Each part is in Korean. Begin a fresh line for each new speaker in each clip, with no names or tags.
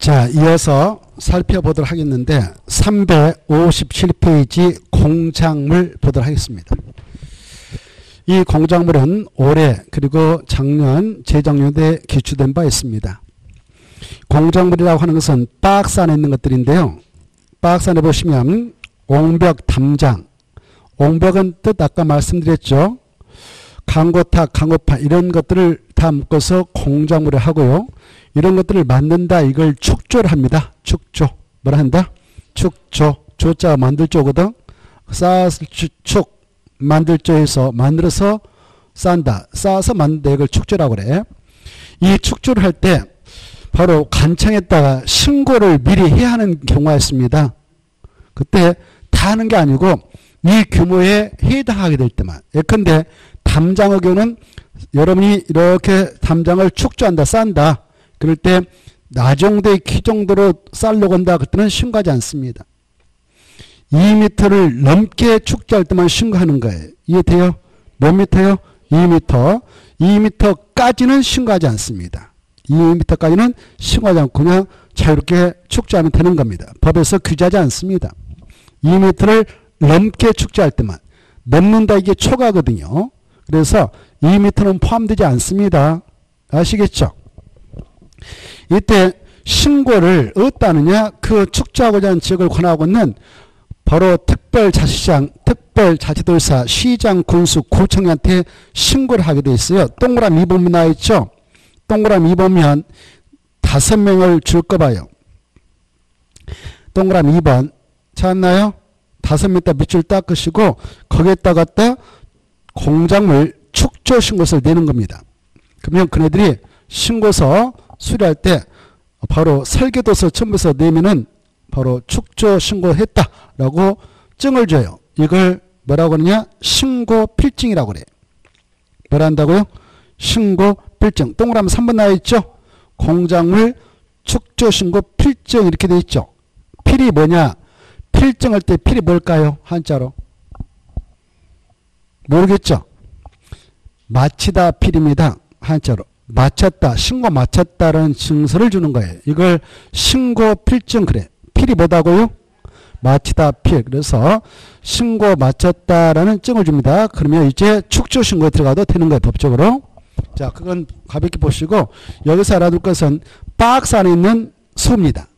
자, 이어서 살펴보도록 하겠는데 357페이지 공작물 보도록 하겠습니다. 이 공작물은 올해 그리고 작년 재작년에 기출된 바 있습니다. 공작물이라고 하는 것은 박스 안에 있는 것들인데요. 박스 안에 보시면 옹벽 담장 옹벽은 뜻 아까 말씀드렸죠. 강고탁, 강고판 이런 것들을 다 묶어서 공작물을 하고요. 이런 것들을 만든다 이걸 축조를 합니다. 축조. 뭐라 한다? 축조. 조자 만들 조거든. 쌓았을 축 만들 조에서 만들어서 싼다. 쌓아서 만든다 이걸 축조라고 그래. 이 축조를 할 때 바로 간청에다가 신고를 미리 해야 하는 경우가 있습니다. 그때 다 하는 게 아니고 이 규모에 해당하게 될 때만. 예컨대 담장의 경우는 여러분이 이렇게 담장을 축조한다, 싼다. 그럴 때 나정도의 키 정도로 쌀로 건다. 그때는 신고하지 않습니다. 2m를 넘게 축조할 때만 신고하는 거예요. 이해돼요? 몇 미터요? 2m. 2m까지는 신고하지 않습니다. 2m까지는 신고하지 않고 그냥 자유롭게 축조하면 되는 겁니다. 법에서 규제하지 않습니다. 2m를 넘게 축제할 때만 넘는다 이게 초과거든요. 그래서 2m는 포함되지 않습니다. 아시겠죠? 이때 신고를 어디다 하느냐 그 축제하고자 하는 지역을 권하고 있는 바로 특별자치장, 특별자치도사, 시장, 군수, 구청장한테 신고를 하게 돼 있어요. 동그라미 2번이 나와 있죠? 동그라미 2번면 다섯 명을 줄거 봐요. 동그라미 2번 찾았나요? 다섯 미터 밑줄 닦으시고 거기에다가 다 공작물 축조 신고서를 내는 겁니다. 그러면 그네들이 신고서 수리할 때 바로 설계도서 첨부서 내면은 바로 축조 신고했다라고 증을 줘요. 이걸 뭐라고 하느냐? 신고 필증이라고 그래. 뭐라 한다고요? 신고 필증. 동그라미 3번 나와 있죠? 공작물 축조 신고 필증 이렇게 돼 있죠? 필이 뭐냐? 필증할 때 필이 뭘까요? 한자로. 모르겠죠? 마치다 필입니다. 한자로. 마쳤다. 신고 마쳤다라는 증서를 주는 거예요. 이걸 신고 필증 그래. 필이 뭐다고요? 마치다 필. 그래서 신고 마쳤다라는 증을 줍니다. 그러면 이제 축조 신고에 들어가도 되는 거예요. 법적으로. 자, 그건 가볍게 보시고 여기서 알아둘 것은 박스 안에 있는 수입니다.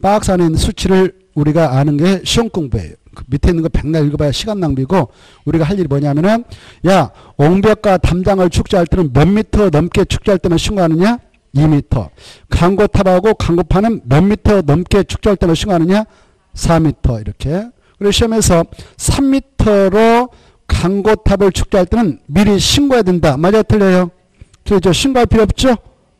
박스 안에 있는 수치를 우리가 아는 게 시험 공부예요. 그 밑에 있는 거 백날 읽어봐야 시간 낭비고 우리가 할 일이 뭐냐면은 야 옹벽과 담장을 축제할 때는 몇 미터 넘게 축제할 때만 신고하느냐? 2미터. 강고탑하고 강고판은 몇 미터 넘게 축제할 때만 신고하느냐? 4미터 이렇게. 그리고 시험에서 3미터로 강고탑을 축제할 때는 미리 신고해야 된다. 맞아 틀려요? 저 신고할 필요 없죠?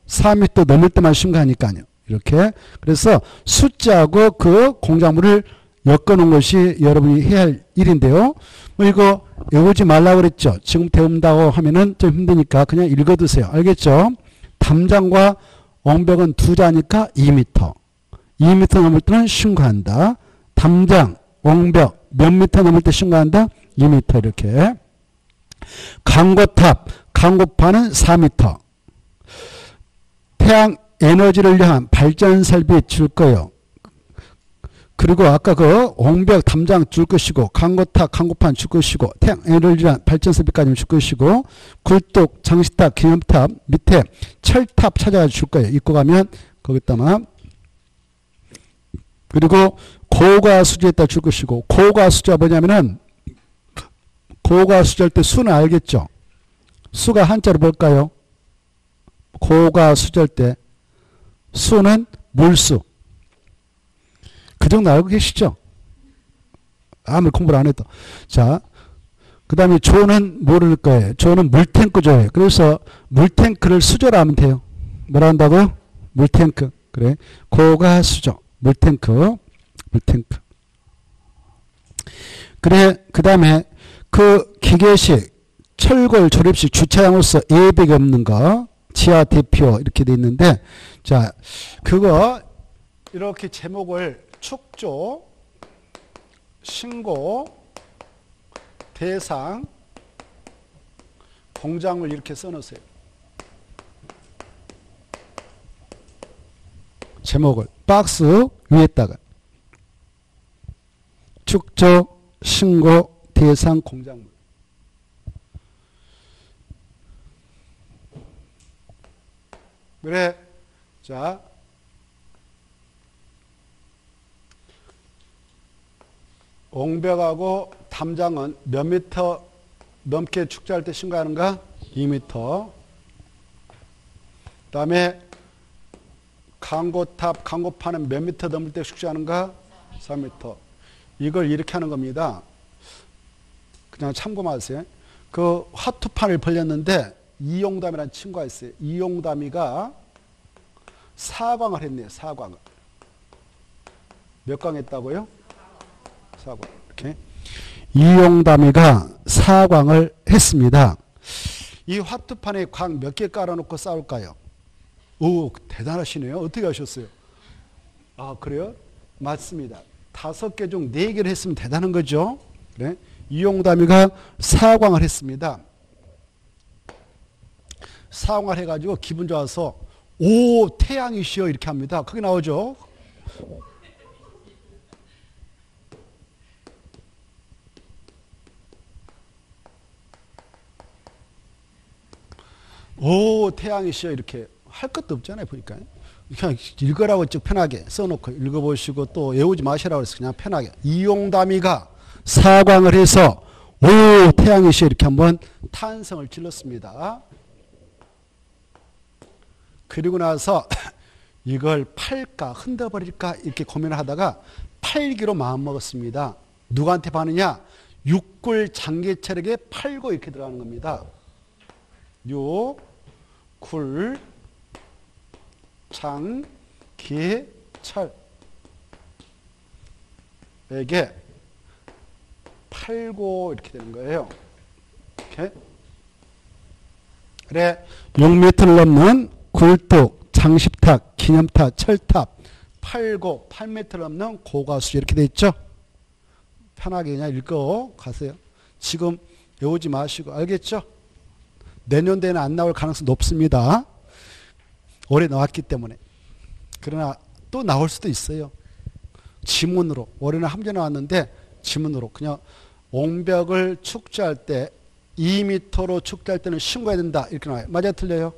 4미터 넘을 때만 신고하니까요. 이렇게. 그래서 숫자하고 그 공작물을 엮어놓은 것이 여러분이 해야 할 일인데요. 뭐 이거 외우지 말라고 그랬죠. 지금 배운다고 하면은 좀 힘드니까 그냥 읽어두세요. 알겠죠? 담장과 옹벽은 두 자니까 2m. 2m 넘을 때는 신고한다. 담장, 옹벽 몇 미터 넘을 때 신고한다? 2m 이렇게. 강고탑, 강고판은 4m. 태양 에너지를 위한 발전 설비 줄 거예요. 그리고 아까 그 옹벽 담장 줄 것이고 강고탑 강고판 줄 것이고 태양 에너지를 위한 발전 설비까지 줄 것이고 굴뚝 장식탑 기념탑 밑에 철탑 찾아가 줄 거예요. 입고 가면 거기다만 그리고 고가 수지에다 줄 것이고 고가 수지가 뭐냐면은 고가 수지할 때 수는 알겠죠? 수가 한자로 볼까요? 고가 수지할 때 수는 물수. 그 정도 알고 계시죠? 아무리 공부를 안 해도. 자, 그 다음에 조는 모를 거예요. 조는 물탱크조예요. 그래서 물탱크를 수조라 하면 돼요. 뭐라 한다고요? 물탱크. 그래. 고가 수조. 물탱크. 물탱크. 그래. 그 다음에 그 기계식, 철골, 조립식, 주차장으로서 예백이 없는 거. 지하 대표 이렇게 돼 있는데 자 그거 이렇게 제목을 축조 신고 대상 공장을 이렇게 써놓으세요. 제목을 박스 위에다가 축조 신고 대상 공작물 그래 자 옹벽하고 담장은 몇 미터 넘게 축제할 때 신고하는가? 2미터. 그 다음에 강고탑, 강고판은 몇 미터 넘을 때 축제하는가? 3미터. 이걸 이렇게 하는 겁니다. 그냥 참고하세요. 그 화투판을 벌렸는데 이용담이라는 친구가 있어요. 이용담이가 사광을 했네요. 사광을. 몇 광 했다고요? 사광. 이렇게. 이용담이가 사광을 했습니다. 이 화투판에 광 몇 개 깔아놓고 싸울까요? 오, 대단하시네요. 어떻게 하셨어요? 아, 그래요? 맞습니다. 다섯 개 중 네 개를 했으면 대단한 거죠. 그래? 이용담이가 사광을 했습니다. 사광을 해가지고 기분 좋아서 오 태양이시여 이렇게 합니다. 거기 나오죠. 오 태양이시여 이렇게 할 것도 없잖아요 보니까. 그냥 읽으라고 쭉 편하게 써놓고 읽어보시고 또 외우지 마시라고 해서 그냥 편하게. 이용담이가 사광을 해서 오 태양이시여 이렇게 한번 탄성을 질렀습니다. 그리고 나서 이걸 팔까 흔들어버릴까 이렇게 고민을 하다가 팔기로 마음먹었습니다. 누구한테 파느냐? 육골 장계철에게 팔고 이렇게 들어가는 겁니다. 요 굴, 장, 기, 철. 에게 팔고 이렇게 되는 거예요. 이렇게. 그래, 6m를 넘는 굴뚝, 장식탑, 기념탑, 철탑, 팔고 8m를 넘는 고가수 이렇게 돼 있죠. 편하게 그냥 읽어 가세요. 지금 외우지 마시고 알겠죠? 내년도에는 안 나올 가능성이 높습니다. 올해 나왔기 때문에. 그러나 또 나올 수도 있어요. 지문으로. 올해는 함께 나왔는데 지문으로. 그냥 옹벽을 축제할 때 2m로 축제할 때는 신고해야 된다. 이렇게 나와요. 맞아요? 틀려요?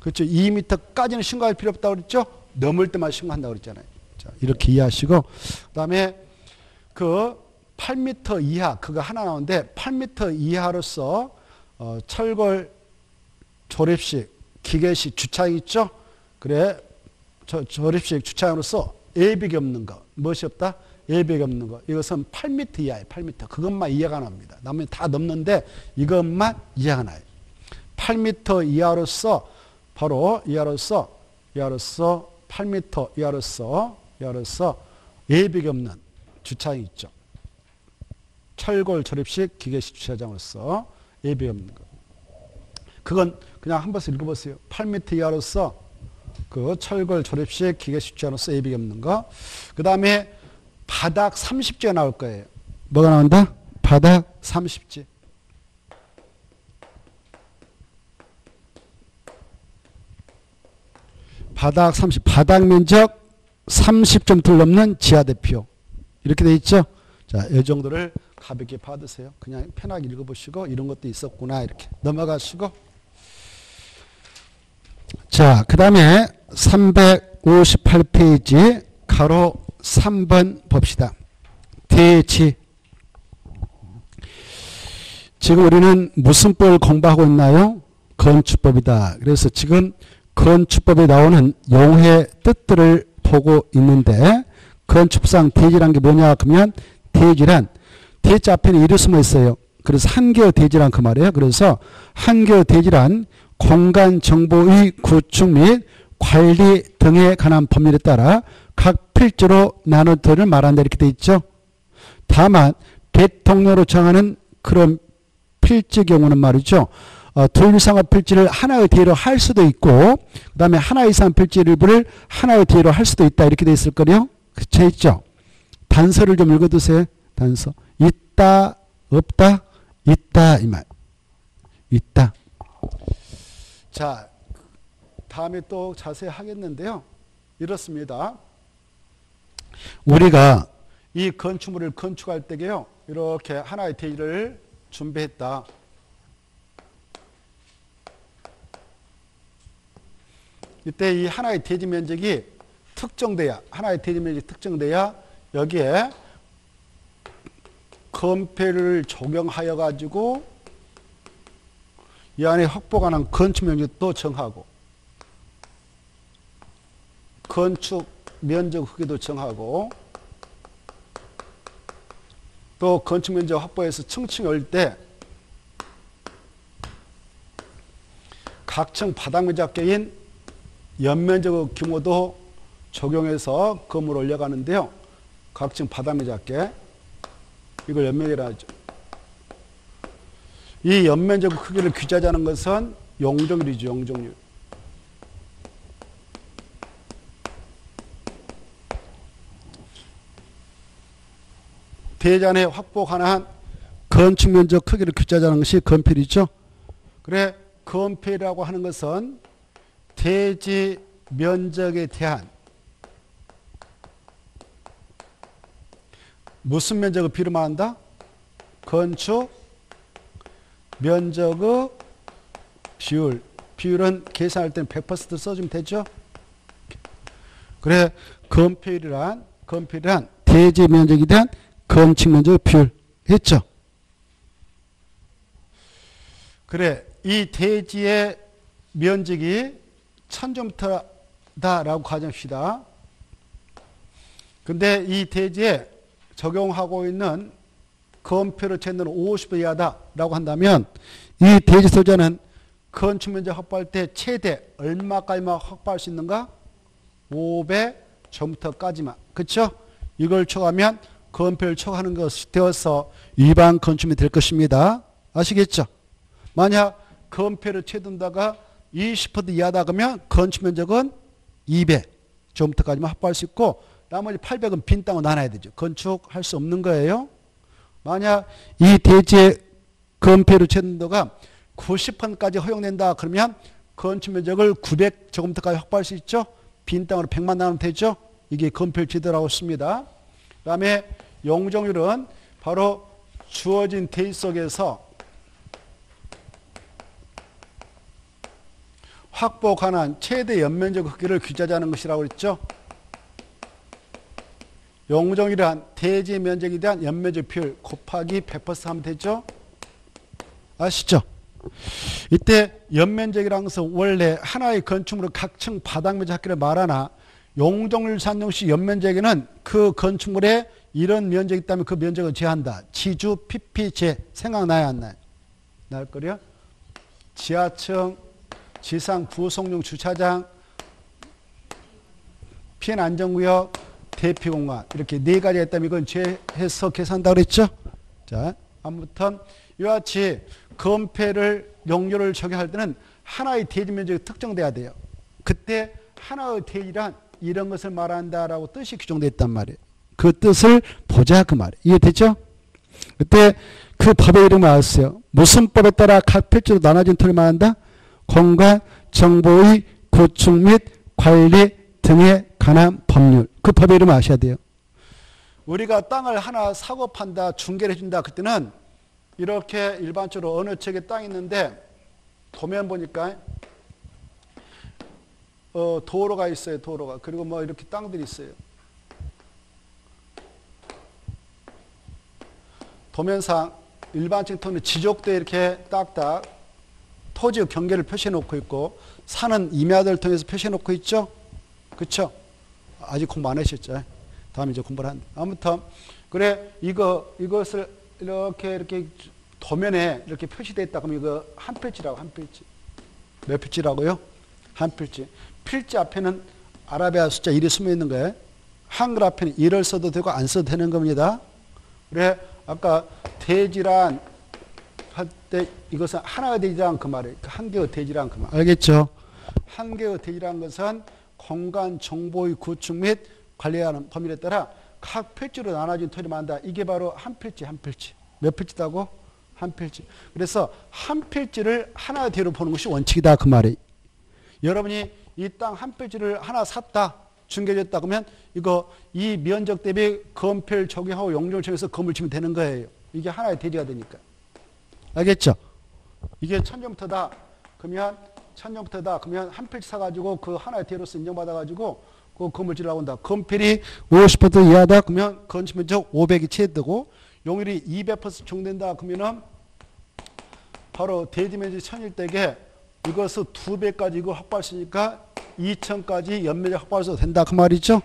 그렇죠. 2m까지는 신고할 필요 없다고 그랬죠? 넘을 때만 신고한다고 그랬잖아요. 자, 이렇게 이해하시고. 그 다음에 그 8m 이하, 그거 하나 나오는데 8m 이하로서 어, 철골 조립식, 기계식 주차장 있죠? 그래, 저, 조립식 주차장으로서 예비이 없는 거. 무엇이 없다? 예비이 없는 거. 이것은 8m 이하예요. 8m. 그것만 이해가 납니다. 나머지 다 넘는데 이것만 이해가 나요. 8m 이하로서 바로 이하로서 이하로서 8m 이하로서 이하로서 예비이 없는 주차장이 있죠. 철골 조립식 기계식 주차장으로서 예배 없는 것. 그건 그냥 한 번씩 읽어보세요. 8m 이하로서 그 철골 조립식 기계 쉽지않아서 예비 없는 거. 그 다음에 바닥 30제 나올 거예요. 뭐가 나온다? 바닥 30제. 바닥 30, 바닥 면적 30점들 넘는 지하 대표. 이렇게 돼 있죠? 자, 이 정도를 가볍게 받으세요. 그냥 편하게 읽어보시고 이런 것도 있었구나 이렇게 넘어가시고 자, 그 다음에 358페이지 가로 3번 봅시다. 대치 지금 우리는 무슨 법을 공부하고 있나요? 건축법이다. 그래서 지금 건축법에 나오는 용해 뜻들을 보고 있는데 건축상 대지란 게 뭐냐 그러면 대지란 대자 앞에는 이루 숨어 있어요. 그래서 한계어 대지란 그 말이에요. 그래서 한계어 대지란 공간 정보의 구축 및 관리 등에 관한 법률에 따라 각 필지로 나누기를 말한다 이렇게 돼 있죠. 다만 대통령으로 정하는 그런 필지 경우는 말이죠. 어, 둘 이상의 필지를 하나의 대로 할 수도 있고 그 다음에 하나 이상 필지 일부를 하나의 대로 할 수도 있다 이렇게 돼 있을 거요. 그쳐 있죠. 단서를 좀 읽어두세요. 단서. 있다, 없다, 있다, 이 말. 있다. 자, 다음에 또 자세히 하겠는데요. 이렇습니다. 우리가 이 건축물을 건축할 때게요. 이렇게 하나의 대지를 준비했다. 이때 이 하나의 대지 면적이 특정돼야 하나의 대지 면적이 특정돼야 여기에 건폐를 적용하여 가지고 이 안에 확보 가능한 건축 면적도 정하고 건축 면적 크기도 정하고 또 건축 면적 확보해서 층층 올때 각층 바닥 면적계인 연면적 규모도 적용해서 건물 올려가는데요. 각층 바닥 면적계 이걸 연면이라 하죠. 이 연면적 크기를 규제하자는 것은 용적률이죠. 용적률. 대전에 확보 가능한 건축 면적 크기를 규제하자는 것이 건필이죠. 그래 건폐라고 하는 것은 대지 면적에 대한 무슨 면적을 비름한다? 건축 면적의 비율. 비율은 계산할 때는 100% 써주면 되죠? 그래, 건폐율이란, 건폐율이란 대지 면적에 대한 건축 면적 비율. 했죠? 그래, 이 대지의 면적이 1000제곱미터다라고 가정합시다. 근데 이 대지에 적용하고 있는 건표를 채는 50배 이하다라고 한다면 이 대지 소재는 건축 면적 확보할 때 최대 얼마까지만 확보할 수 있는가? 5배 제곱미터까지만. 그렇죠? 이걸 초과하면 건표를 초과하는 것이 되어서 위반 건축이 될 것입니다. 아시겠죠? 만약 건폐를 채둔다가 20% 이하다 그러면 건축 면적은 200 제곱미터까지만 확보할 수 있고 나머지 800은 빈 땅으로 나눠야 되죠. 건축할 수 없는 거예요. 만약 이 대지의 건폐로 채둔도가 90%까지 허용된다 그러면 건축 면적을 900 제곱미터까지 확보할 수 있죠. 빈 땅으로 100만 나누면 되죠. 이게 건폐 지도라고 씁니다. 그 다음에 용적률은 바로 주어진 대지 속에서 확보 가능한 최대 연면적 크기를 규제하자는 것이라고 그랬죠. 용적이란 대지 면적에 대한 연면적 비율 곱하기 100% 하면 되죠. 아시죠? 이때 연면적이라는 것은 원래 하나의 건축물의 각층 바닥 면적 합기를 말하나 용적률 산정시 연면적에는 그 건축물에 이런 면적이 있다면 그 면적을 제한다. 지주, PP제 생각나야 안 나요? 날 거요? 지하층, 지상 부속용 주차장, 피해 안전구역, 대피공간 이렇게 네 가지 했다면 이건 제해서 계산한다 그랬죠? 자, 아무튼 이와 같이 건폐를 용료를 적용할 때는 하나의 대지 면적이 특정돼야 돼요. 그때 하나의 대지란 이런 것을 말한다라고 뜻이 규정되어 있단 말이에요. 그 뜻을 보자 그 말이에요. 이해됐죠? 그때 그 법의 이름을 알았어요. 무슨 법에 따라 각 필지로 나눠진 토를 말한다? 공간 정보의 구축 및 관리 등에 관한 법률. 그 법의 이름 아셔야 돼요. 우리가 땅을 하나 사고 판다, 중개를 해준다. 그때는 이렇게 일반적으로 어느 책에 땅 있는데 도면 보니까 어, 도로가 있어요. 도로가. 그리고 뭐 이렇게 땅들이 있어요. 도면상 일반적인 토는 지적대 이렇게 딱딱 토지의 경계를 표시해 놓고 있고 산은 임야들을 통해서 표시해 놓고 있죠. 그렇죠? 아직 공부 안 하셨죠? 다음에 이제 공부를 한. 아무튼 그래 이거 이것을 이렇게 이렇게 도면에 이렇게 표시되어 있다 그러면 이거 한 필지라고 한 필지. 몇 필지라고요? 한 필지. 필지 앞에는 아라비아 숫자 1이 숨어 있는 거예요. 한글 앞에는 1을 써도 되고 안 써도 되는 겁니다. 그래 아까 대지란 할 때 이것은 하나가 되지란 그 말이에요. 그한 개의 대지란 그 말. 알겠죠? 한 개의 대지란 것은 공간 정보의 구축 및 관리하는 범위에 따라 각 필지로 나눠진 토리 만다. 이게 바로 한 필지, 한 필지. 몇 필지다고? 한 필지. 그래서 한 필지를 하나의 대로 보는 것이 원칙이다. 그 말이. 여러분이 이 땅 한 필지를 하나 샀다. 중개됐다 그러면 이거 이 면적 대비 건폐를 적용하고 용적을 정해서 건물 치면 되는 거예요. 이게 하나의 대리가 되니까. 알겠죠? 이게 천정부터다. 그러면 천정부터다. 그러면 한 필지 사가지고 그 하나의 대로서 인정받아가지고 그 건물 지으려고 한다. 건필이 50% 이하다. 그러면 건축면적 500이 채되고 용률이 200% 정된다. 그러면은 바로 대지면적 천일 때게 이것을 두 배까지 이거 확보할 수 있으니까 2천까지 연면적 확보할 수 된다. 그 말이죠.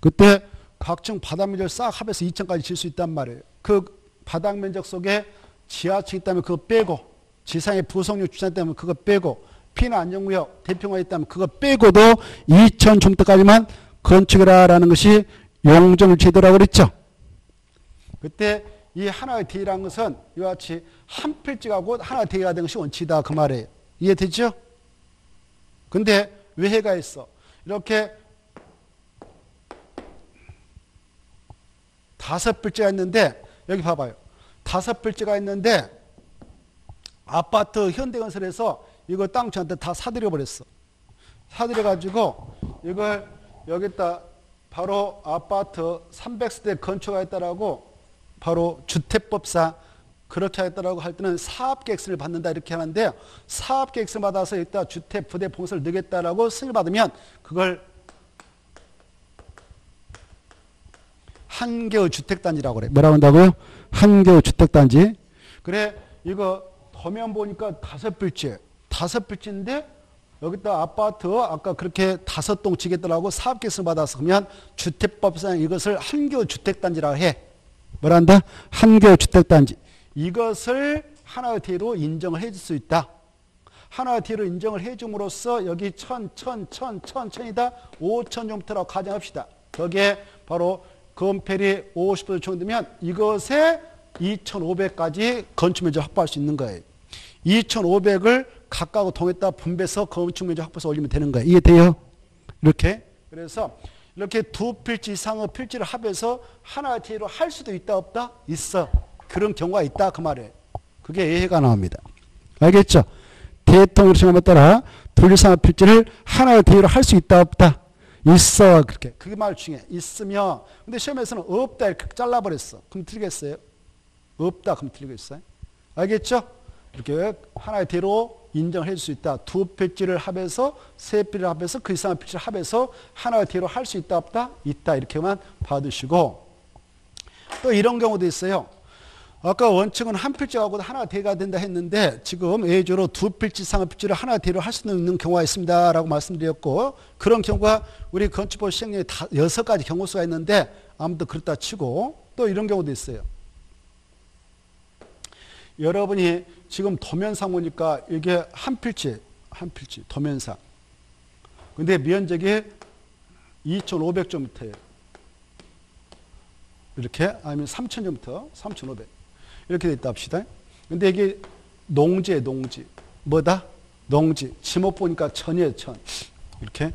그때 각종 바닥 면적을 싹 합해서 2천까지 질 수 있단 말이에요. 그 바닥 면적 속에 지하층 있다면 그거 빼고 지상의 부속력 주차 때문에 그거 빼고 피나 안전구역 대평가 있다면 그거 빼고도 2천 중대까지만 건축이라는 것이 용적 제도라고 그랬죠. 그때 이 하나의 대라는 것은 이와 같이 한 필지가고 하나의 대가 되는 것이 원칙이다 그 말이에요. 이해되죠? 근데 왜 해가 있어? 이렇게 다섯 필지가 있는데 여기 봐봐요. 다섯 필지가 있는데 아파트 현대건설에서 이거 땅 저한테 다 사들여 버렸어. 사들여 가지고 이걸 여기다 바로 아파트 300세대 건축하겠다라고 바로 주택법상 그렇게 하겠다라고 할 때는 사업계획서를 받는다 이렇게 하는데 사업계획서를 받아서 일단 주택 부대 봉사를 넣겠다라고 승인을 받으면 그걸 한개의 주택단지라고 그래. 뭐라고 한다고요? 한개의 주택단지. 그래 이거 도면 보니까 다섯 빌지 다섯 빌지인데 여기다 아파트 아까 그렇게 다섯 동 지겠더라고 사업계획서 그러면 주택법상 이것을 한개의 주택단지라고 해. 뭐란다? 한개의 주택단지. 이것을 하나의 대로 인정을 해줄 수 있다. 하나의 대로 인정을 해줌으로써 여기 천, 천, 천, 천, 천이다. 오천 정도라고 가정합시다. 거기에 바로 건폐리 50% 정도면 이것에 2,500까지 건축면적 확보할 수 있는 거예요. 2,500을 각각 동에다 분배해서 건축 면적 확보해서 올리면 되는 거예요. 이해돼요? 이렇게. 그래서 이렇게 두 필지 이상의 필지를 합해서 하나의 대로 할 수도 있다 없다? 있어. 그런 경우가 있다 그 말이에요. 그게 예해가 나옵니다. 알겠죠? 대통령 시험에 따라 분리산업 필지를 하나의 대로 할 수 있다 없다? 있어 그렇게 그게 말 중에 있으면 근데 시험에서는 없다 이렇게 잘라버렸어. 그럼 틀리겠어요? 없다 그럼 틀리겠어요? 알겠죠? 이렇게 하나의 대로 인정해 줄수 있다. 두 필지를 합해서 세 필지를 합해서 그 이상의 필지를 합해서 하나의 대로 할 수 있다 없다? 있다 이렇게만 받으시고 또 이런 경우도 있어요. 아까 원칙은 한 필지하고 하나 대가 된다 했는데 지금 예조로 두 필지 이상의 필지를 하나 대로 할 수 있는 경우가 있습니다 라고 말씀드렸고 그런 경우가 우리 건축법 시행령에 여섯 가지 경우수가 있는데 아무튼 그렇다 치고 또 이런 경우도 있어요. 여러분이 지금 도면상 보니까 이게 한 필지, 한 필지, 도면상. 근데 면적이 2,500제곱미터예요. 이렇게 아니면 3,000제곱미터, 3,500. 이렇게 돼 있다 합시다. 근데 이게 농지에 농지. 뭐다? 농지. 지목 보니까 천이에요, 천. 이렇게.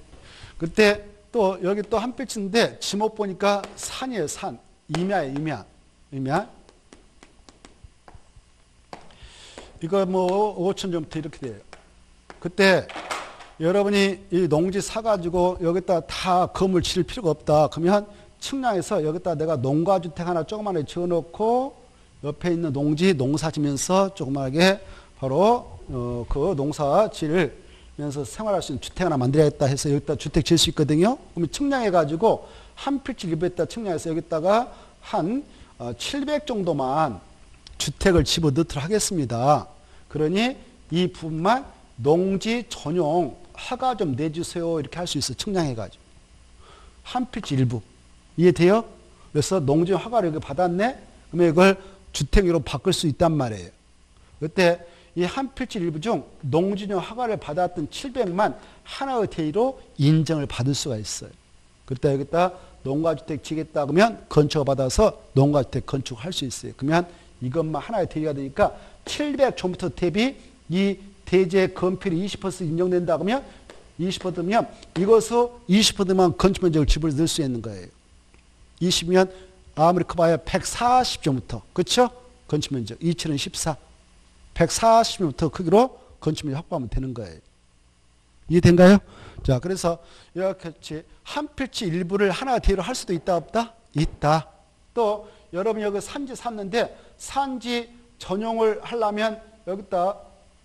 그때 또 여기 또 한 필지인데 지목 보니까 산이에요, 산. 임야에 임야. 임야. 이거 뭐 5천 점부터 이렇게 돼요. 그때 여러분이 이 농지 사가지고 여기다 다 건물 칠 필요가 없다. 그러면 측량해서 여기다 내가 농가주택 하나 조그만하게 지어놓고 옆에 있는 농지 농사 지면서 조그맣게 바로 어, 그 농사 지면서 생활할 수 있는 주택 하나 만들어야겠다 해서 여기다 주택 지을 수 있거든요. 그러면 측량해 가지고 한 필지 일부에다 측량해서 여기다가 한 700 어, 정도만 주택을 집어넣도록 하겠습니다. 그러니 이 부분만 농지 전용 허가 좀 내주세요. 이렇게 할 수 있어. 측량해 가지고. 한 필지 일부. 이해돼요? 그래서 농지 허가를 받았네? 그러면 이걸 주택으로 바꿀 수 있단 말이에요. 그때 이 한 필지 일부 중 농지용 허가를 받았던 700만 하나의 대의로 인정을 받을 수가 있어요. 그때 여기다 농가주택 지겠다 그러면 건축 받아서 농가주택 건축할 수 있어요. 그러면 이것만 하나의 대의가 되니까 700조부터 대비 이 대제 건필이 20% 인정된다 그러면 20%면 이것을 20%만 건축 면적을 집을 넣을 수 있는 거예요. 20면 아무리 커봐야 140점부터 그렇죠? 건축 면적 2천은 14 140점부터 크기로 건축 면적 확보하면 되는 거예요. 이해된가요? 자, 그래서 이렇게 한 필지 일부를 하나 뒤로 할 수도 있다 없다? 있다. 또 여러분 여기 산지 샀는데 산지 전용을 하려면 여기다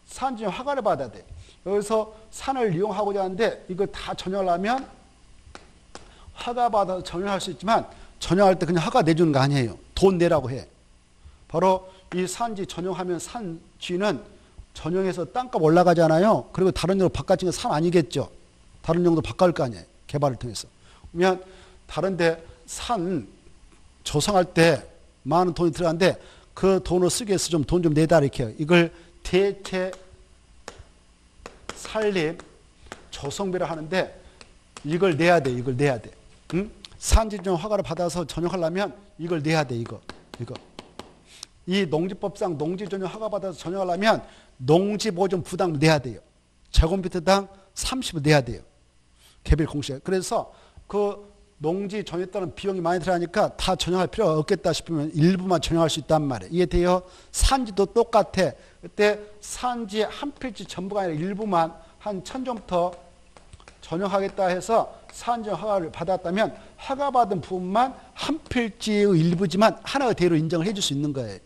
산지 허가를 받아야 돼. 여기서 산을 이용하고자 하는데 이거 다 전용하려면 허가 받아서 전용할 수 있지만 전용할 때 그냥 허가 내주는 거 아니에요. 돈 내라고 해. 바로 이 산지 전용하면 산지는 전용해서 땅값 올라가잖아요. 그리고 다른 용도 바깥인 산 아니겠죠. 다른 용도 바꿔올 거 아니에요. 개발을 통해서. 그러면 다른데 산 조성할 때 많은 돈이 들어가는데 그 돈을 쓰기 위해서 좀 돈 좀 내다 이렇게. 이걸 대체 살림 조성비를 하는데 이걸 내야 돼. 이걸 내야 돼. 응? 산지정 허가를 받아서 전용하려면 이걸 내야 돼. 이거. 이거. 이 농지법상 농지 전용 허가 받아서 전용하려면 농지 보존 부담 내야 돼요. 제곱미터당 30을 내야 돼요. 개별 공시에. 그래서 그 농지 전에 따른 비용이 많이 들어가니까 다 전용할 필요가 없겠다 싶으면 일부만 전용할 수 있단 말이에요. 이게 돼요. 산지도 똑같아. 그때 산지 한 필지 전부가 아니라 일부만 한 천정부터 전용하겠다 해서 산지 허가를 받았다면 허가 받은 부분만 한 필지의 일부지만 하나의 대로 인정을 해줄 수 있는 거예요.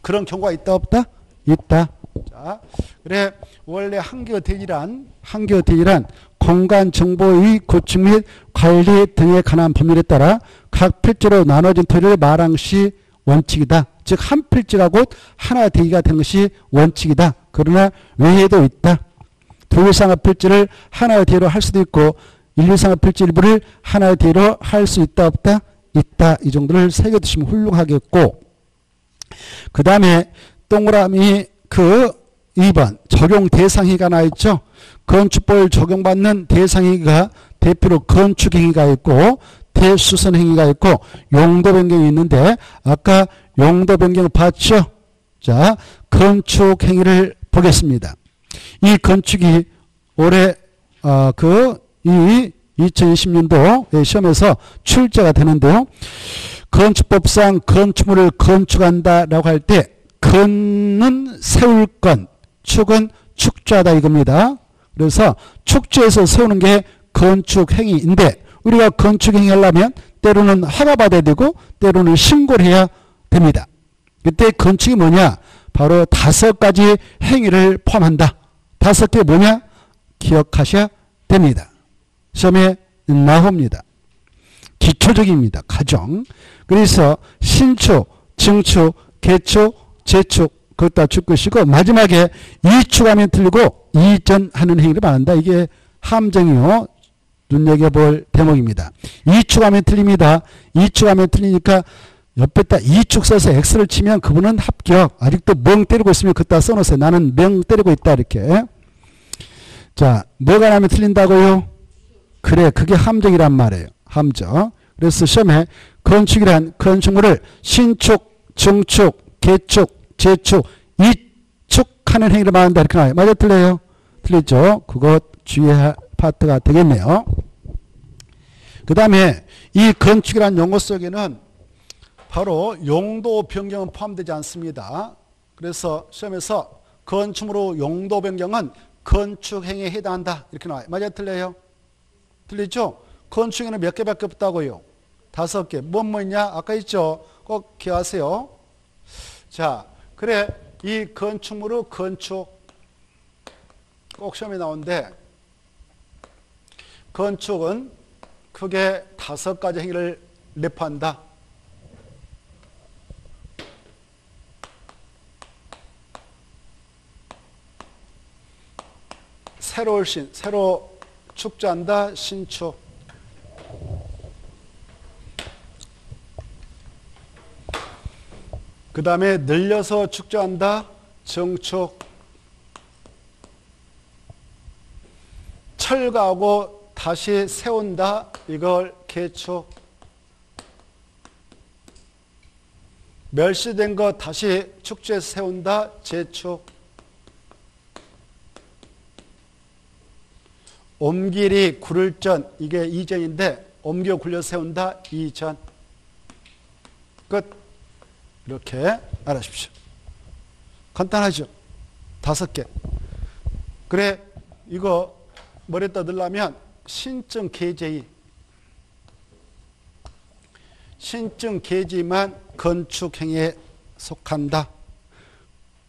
그런 경우가 있다 없다? 있다. 자, 그래 원래 한교 대지란 한교 대지란 공간 정보의 구축 및 관리 등에 관한 법률에 따라 각 필지로 나눠진 토지를 말한 시 원칙이다. 즉 한 필지가 곧 하나 대기가 되는 것이 원칙이다. 그러나 외에도 있다. 두 이상의 필지를 하나의 대로 할 수도 있고 일 이상의 필지 일부를 하나의 대로 할 수 있다 없다? 있다. 이 정도를 새겨두시면 훌륭하겠고 그 다음에 동그라미 그 2번 적용 대상행위가 나 있죠. 건축법을 적용받는 대상행위가 대표로 건축행위가 있고 대수선행위가 있고 용도 변경이 있는데 아까 용도 변경을 봤죠. 자 건축행위를 보겠습니다. 이 건축이 올해 어, 그이 2020년도 시험에서 출제가 되는데요. 건축법상 건축물을 건축한다라고 할 때 건은 세울 건, 축은 축조하다 이겁니다. 그래서 축조해서 세우는 게 건축 행위인데 우리가 건축 행위 하려면 때로는 허가받아야 되고 때로는 신고를 해야 됩니다. 그때 건축이 뭐냐? 바로 다섯 가지 행위를 포함한다. 다섯 개 뭐냐? 기억하셔야 됩니다. 시험에 나옵니다. 기초적입니다. 가정. 그래서 신축, 증축, 개축, 재축 그것다 줄 것이고 마지막에 이축하면 틀리고 이전하는 행위를 말한다. 이게 함정이요. 눈여겨볼 대목입니다. 이축하면 틀립니다. 이축하면 틀리니까 옆에다 이축 써서 X를 치면 그분은 합격. 아직도 멍 때리고 있으면 그따 써놓으세요. 나는 명 때리고 있다 이렇게. 자 뭐가 나면 틀린다고요? 그래 그게 함정이란 말이에요. 함정. 그래서 시험에 건축이란 건축물을 신축, 증축, 개축, 재축, 이축하는 행위를 말한다 이렇게 나와요. 맞아 틀려요? 틀리죠? 그것 주의할 파트가 되겠네요. 그 다음에 이 건축이라는 용어 속에는 바로 용도 변경은 포함되지 않습니다. 그래서 시험에서 건축으로 용도 변경은 건축 행위에 해당한다. 이렇게 나와요. 맞아 틀려요? 틀리죠? 건축에는 몇 개밖에 없다고요? 다섯 개. 뭔 뭐냐? 아까 있죠? 꼭 기억하세요. 자, 그래. 이 건축물의 건축 꼭 시험에 나오는데 건축은 크게 다섯 가지 행위를 내포한다. 새로울 신, 새로 축조한다, 신축. 그 다음에 늘려서 축조한다, 정축. 철거하고 다시 세운다, 이걸 개축. 멸시된 거 다시 축제해서 세운다, 재축. 옴길이 구를 전 이게 이전인데 옮겨 굴려 세운다 이전 끝 이렇게 알아십시오 간단하죠 다섯 개 그래 이거 머리에다 넣으려면 신증 계제이 신증 계지만 건축행위에 속한다.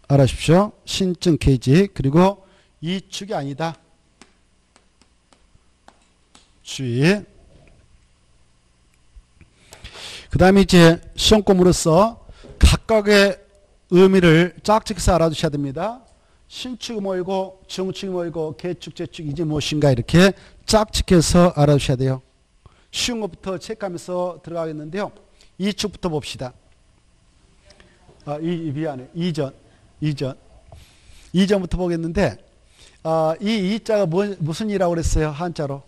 알아십시오. 신증 계지 그리고 이축이 아니다. 주의. 그 다음에 이제 시험꼼으로서 각각의 의미를 짝짓해서 알아두셔야 됩니다. 신축이 뭐이고 정축이 뭐이고 개축 재축 이제 무엇인가 이렇게 짝짓해서 알아두셔야 돼요. 쉬운 것부터 체크하면서 들어가겠는데요. 이 축부터 봅시다. 아, 이, 미안해. 이전. 이전. 이전부터 보겠는데, 아, 이 이자가 뭐, 무슨 이라고 그랬어요? 한자로.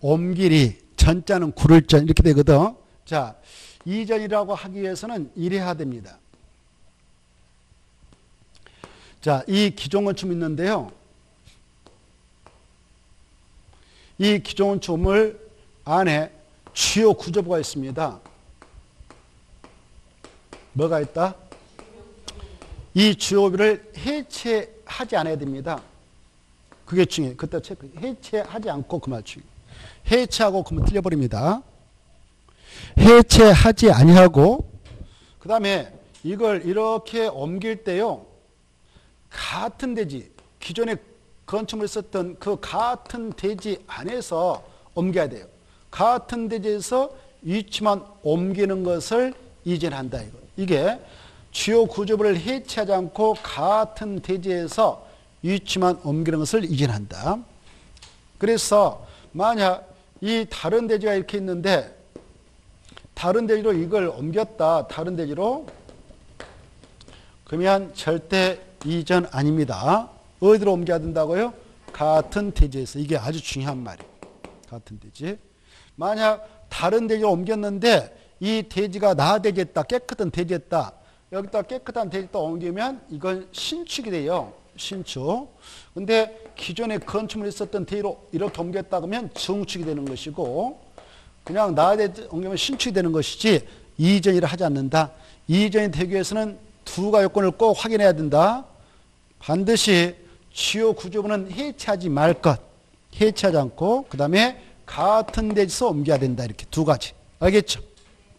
옴길이, 전자는 구를 전, 이렇게 되거든. 자, 이전이라고 하기 위해서는 이래야 됩니다. 자, 이 기종원춤 있는데요. 이 기종원춤을 안에 주요 구조부가 있습니다. 뭐가 있다? 이 주요비를 해체하지 않아야 됩니다. 그게 중요해요. 그때 체크. 해체하지 않고 그말 중요해요. 해체하고 그러면 틀려버립니다. 해체하지 아니하고 그 다음에 이걸 이렇게 옮길 때요. 같은 대지, 기존에 건축물 썼던 그 같은 대지 안에서 옮겨야 돼요. 같은 대지에서 위치만 옮기는 것을 이전한다. 이거. 이게 주요 구조부를 해체하지 않고 같은 대지에서 위치만 옮기는 것을 이전한다. 그래서 만약 이 다른 대지가 이렇게 있는데 다른 대지로 이걸 옮겼다. 다른 대지로 그러면 절대 이전 아닙니다. 어디로 옮겨야 된다고요? 같은 대지에서. 이게 아주 중요한 말이에요. 같은 대지. 만약 다른 대지로 옮겼는데 이 대지가 나 대지했다. 깨끗한 대지했다. 여기다 깨끗한 대지다 옮기면 이건 신축이 돼요. 신축. 근데 기존에 건축물 있었던 대지로 이렇게 옮겼다 그러면 정축이 되는 것이고 그냥 나대지 옮기면 신축이 되는 것이지 이전이라 하지 않는다. 이전이 되기 위해서는 두 가지 요건을 꼭 확인해야 된다. 반드시 주요 구조부는 해체하지 말 것. 해체하지 않고 그 다음에 같은 데서 옮겨야 된다. 이렇게 두 가지. 알겠죠?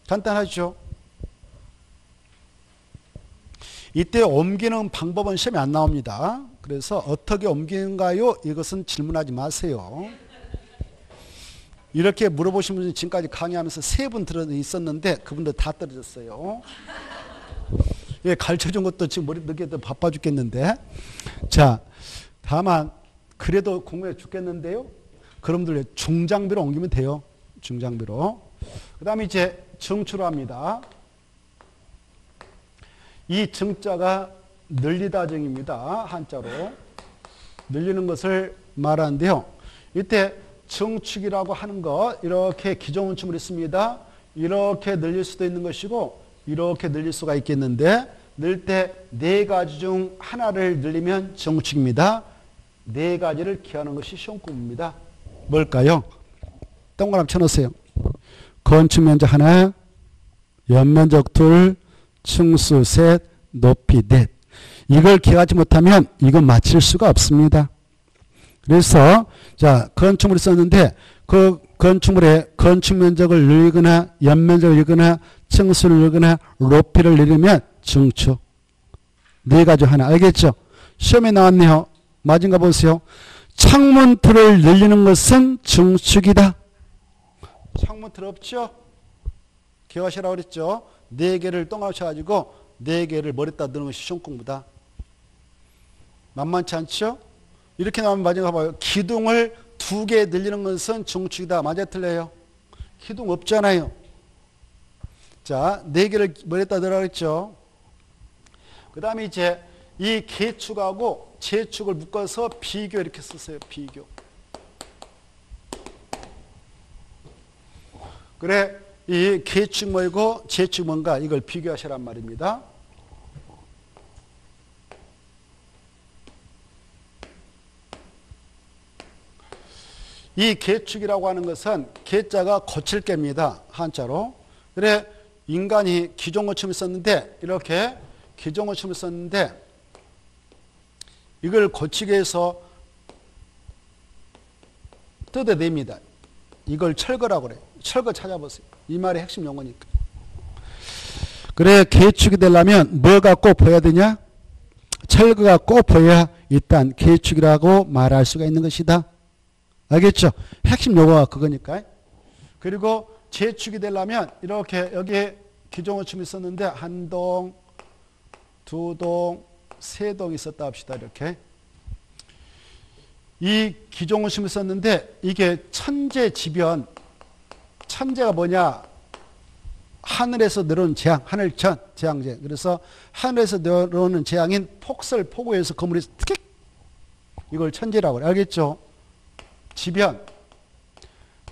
간단하죠? 이때 옮기는 방법은 시험에 안 나옵니다. 그래서 어떻게 옮기는가요? 이것은 질문하지 마세요. 이렇게 물어보신 분이 지금까지 강의하면서 세 분 들어 있었는데 그분들 다 떨어졌어요. 예, 가르쳐 준 것도 지금 머리 늦게 바빠 죽겠는데. 자, 다만 그래도 공부해 죽겠는데요. 그럼들 중장비로 옮기면 돼요. 중장비로. 그 다음에 이제 정추로 합니다. 이 정자가 늘리다 정입니다. 한자로. 늘리는 것을 말하는데요. 이때 정축이라고 하는 것 이렇게 기존원춤을 있습니다. 이렇게 늘릴 수도 있는 것이고 이렇게 늘릴 수가 있겠는데 늘 때 네 가지 중 하나를 늘리면 정축입니다. 네 가지를 기하는 것이 시험입니다 뭘까요? 동그라미 쳐놓으세요. 건축 면적 하나, 연면적 둘, 층수 셋, 높이 넷. 이걸 기하지 못하면 이건 맞힐 수가 없습니다. 그래서 자 건축물을 썼는데 그 건축물의 건축 면적을 늘리거나 연면적을 늘리거나 층수를 늘리거나 높이를 늘리면 증축. 네 가지 하나 알겠죠? 시험에 나왔네요. 맞은가 보세요. 창문 틀을 늘리는 것은 증축이다. 창문 틀 없죠? 기억하시라고 그랬죠? 네 개를 똥하셔가지고 네 개를 머리다 넣는 것이 시험 공부다. 만만치 않죠? 이렇게 나오면 마지막 봐요. 기둥을 두 개 늘리는 것은 증축이다. 맞아 틀려요? 기둥 없잖아요. 자, 네 개를 머리다 넣으라 그랬죠? 그 다음에 이제 이 개축하고 재축을 묶어서 비교 이렇게 쓰세요. 비교. 그래 이 개축 뭐고 재축 뭔가 이걸 비교하시란 말입니다. 이 개축이라고 하는 것은 개자가 거칠 개입니다. 한자로. 그래 인간이 기존고침을 썼는데 이렇게 기존고침을 썼는데 이걸 고치기 위해서 뜯어냅니다. 이걸 철거라고 그래. 철거 찾아보세요. 이 말이 핵심 용어니까. 그래 개축이 되려면 뭐가 꼭 보여야 되냐? 철거가 꼭 보여야 일단 개축이라고 말할 수가 있는 것이다. 알겠죠? 핵심 용어가 그거니까. 그리고 재축이 되려면 이렇게 여기에 기종호춤이 있었는데 한 동, 두 동, 세 동 있었다 합시다. 이렇게. 이 기종호춤이 있었는데 이게 천재지변 천재가 뭐냐? 하늘에서 내려오는 재앙, 하늘천, 재앙제. 그래서 하늘에서 내려오는 재앙인 폭설, 폭우에서 건물이 특히 이걸 천재라고. 알겠죠? 지변,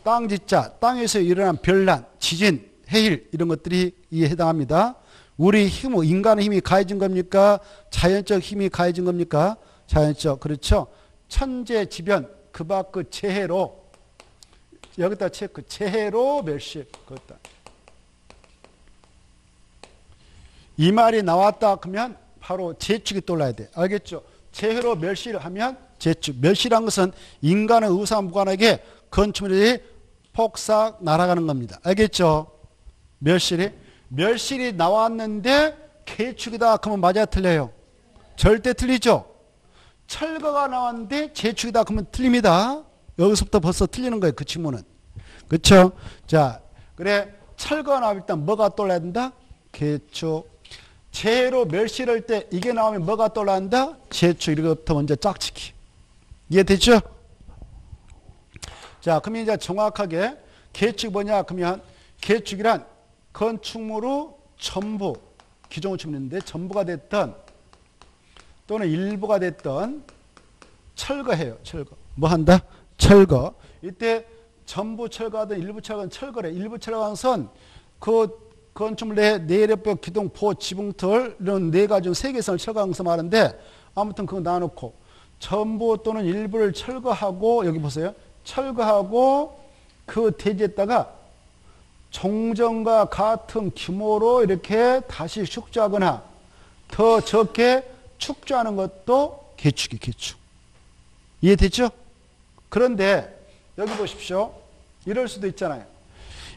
땅지자, 땅에서 일어난 별난, 지진, 해일 이런 것들이 이에 해당합니다. 우리 힘, 인간의 힘이 가해진 겁니까? 자연적 힘이 가해진 겁니까? 자연적, 그렇죠? 천재, 지변, 그밖그 재해로 여기다 체크, 재해로 멸실, 그것다. 이 말이 나왔다 그러면 바로 재축이 떠올라야 돼. 알겠죠? 재해로 멸시를 하면 재축. 멸시란 것은 인간의 의사 무관하게 건축물이 폭삭 날아가는 겁니다. 알겠죠? 멸실이. 멸실이 나왔는데 개축이다 그러면 맞아 틀려요? 절대 틀리죠? 철거가 나왔는데 재축이다 그러면 틀립니다. 여기서부터 벌써 틀리는 거예요. 그 친구는. 그렇죠? 자, 그래 철거가 나올 일단 뭐가 떠올라야 된다? 개축. 재로 멸실할 때 이게 나오면 뭐가 떠올란다? 재축 이거부터 먼저 짝짓기. 이해되죠? 자, 그러면 이제 정확하게 개축 뭐냐? 그러면 개축이란 건축물의 전부 기존을 치는데 전부가 됐던 또는 일부가 됐던 철거해요. 철거. 뭐 한다? 철거. 이때 전부 철거하든 일부 철거는 철거래. 일부 철거한 선그 건축물 내 내력벽, 기둥, 포, 지붕틀 이런 네 가지 세 개선을 철거한 것을 말하는데 아무튼 그거 놔놓고 전부 또는 일부를 철거하고 여기 보세요. 철거하고 그 대지에다가 종전과 같은 규모로 이렇게 다시 축조하거나 더 적게 축조하는 것도 개축이 개축. 이해됐죠? 그런데 여기 보십시오. 이럴 수도 있잖아요.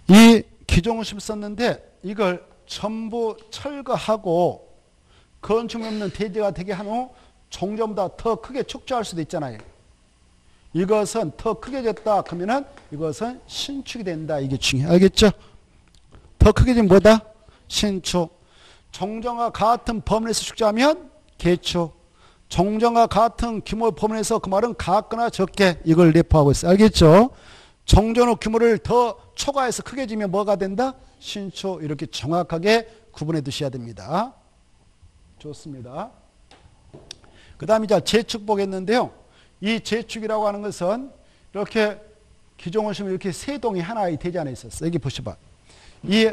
이 기종을 썼는데 이걸 전부 철거하고 건축 없는 대지가 되게 한 후 종점보다 더 크게 축조할 수도 있잖아요. 이것은 더 크게 졌다 그러면은 이것은 신축이 된다. 이게 중요해. 알겠죠? 더 크게 진 뭐다? 신축. 종정과 같은 범위에서 축조하면 개축. 종정과 같은 규모 범위에서 그 말은 같거나 적게 이걸 내포하고 있어요. 알겠죠? 정전의 규모를 더 초과해서 크게 지면 뭐가 된다? 신초 이렇게 정확하게 구분해 두셔야 됩니다. 좋습니다. 그 다음에 이제 재축 보겠는데요. 이 재축이라고 하는 것은 이렇게 기종을 쓰면 이렇게 세 동이 하나의 대지 안에 있었어. 여기 보셔봐. 이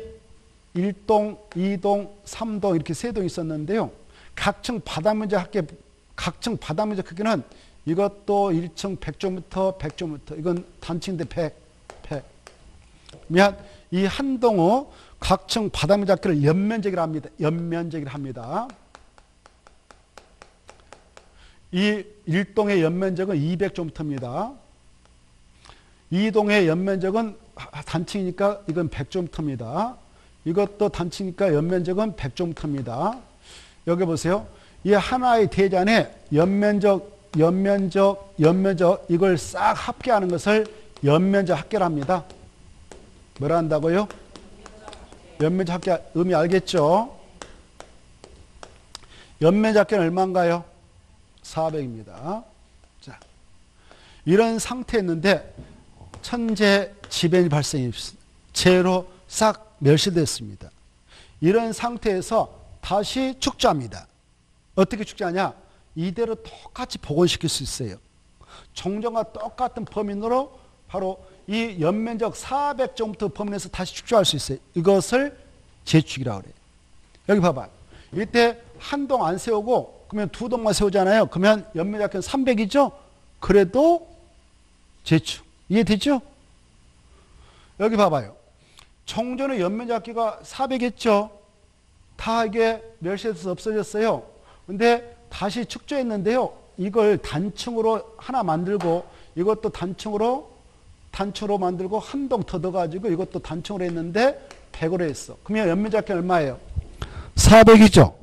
1동, 2동, 3동 이렇게 세 동이 있었는데요. 각층 바닥면적 합계, 각층 바닥면적 크기는 이것도 1층 100제곱미터, 100제곱미터. 이건 단층인데 100, 100. 미안. 이 한동호 각층 바닥면 잡기를 연면적이라 합니다. 연면적이라 합니다. 이 1동의 연면적은 200제곱미터입니다. 2동의 연면적은 단층이니까 이건 100제곱미터입니다. 이것도 단층이니까 연면적은 100제곱미터입니다. 여기 보세요. 이 하나의 대잔에 연면적, 연면적, 연면적 이걸 싹 합계하는 것을 연면적 합계랍니다. 뭐라 한다고요? 연면적 합계 의미 알겠죠? 연면적 합계는 얼마인가요? 400입니다. 자, 이런 상태였는데 천재 지변이 발생했습니다. 재로 싹 멸실됐습니다. 이런 상태에서 다시 축제합니다. 어떻게 축제하냐? 이대로 똑같이 복원시킬 수 있어요. 종전과 똑같은 범인으로 바로 이 연면적 400정부터 범위에서 다시 축조할 수 있어요. 이것을 재축이라고 그래요. 여기 봐봐. 이때 한동 안 세우고 그러면 두 동만 세우잖아요. 그러면 연면적은 300이죠? 그래도 재축. 이해되죠? 여기 봐봐요. 정전의 연면잡기가 400했죠? 다 이게 멸시해서 없어졌어요. 근데 다시 축조했는데요. 이걸 단층으로 하나 만들고 이것도 단층으로 단층으로 만들고 한 동 더 넣어가지고 이것도 단층으로 했는데 100으로 했어. 그러면 연매작계 얼마예요? 400이죠.